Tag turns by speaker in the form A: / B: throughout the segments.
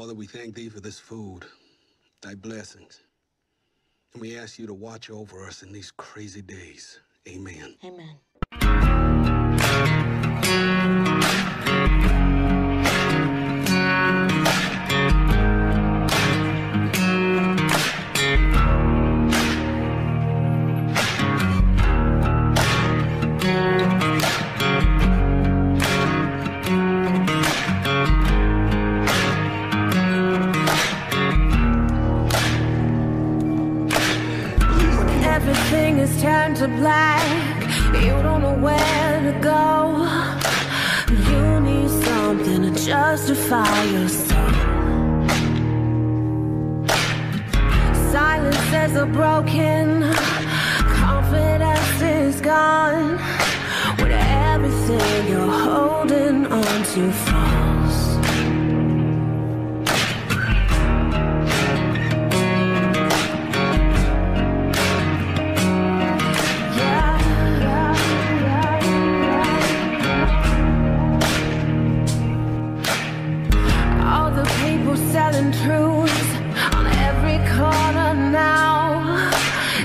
A: Father, we thank thee for this food, thy blessings. And we ask you to watch over us in these crazy days. Amen.
B: Amen.
C: Is turned to black, you don't know where to go. You need something to justify yourself soul. Silences are broken, confidence is gone. With everything you're holding on to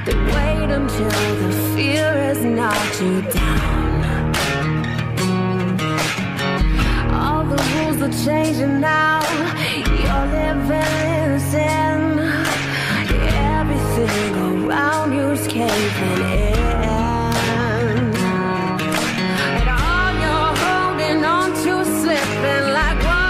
C: They wait until the fear has knocked you down. All the rules are changing now. You're living in sin. Everything around you's caving in. And all you're holding on to slipping like water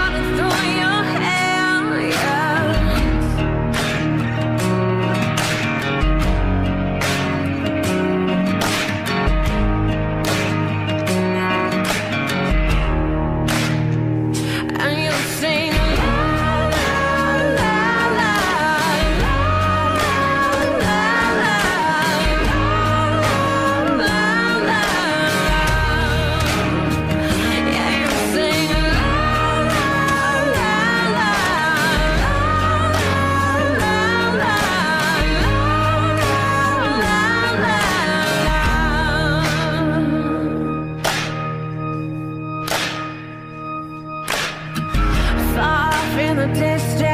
B: distant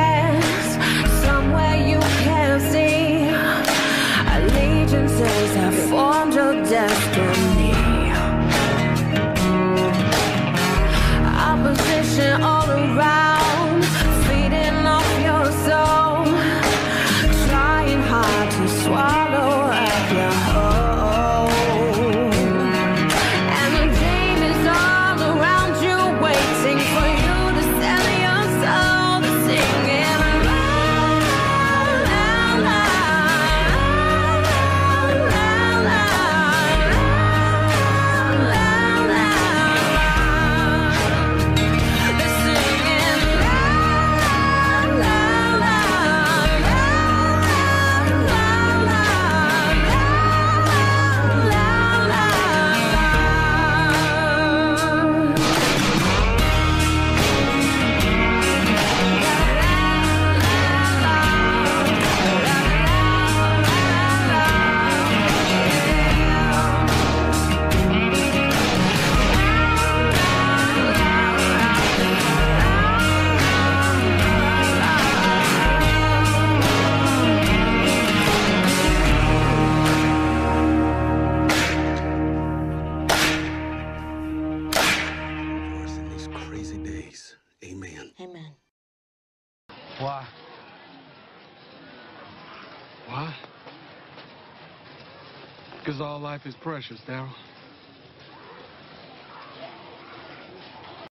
D: Why? Why? Because all life is precious, Daryl.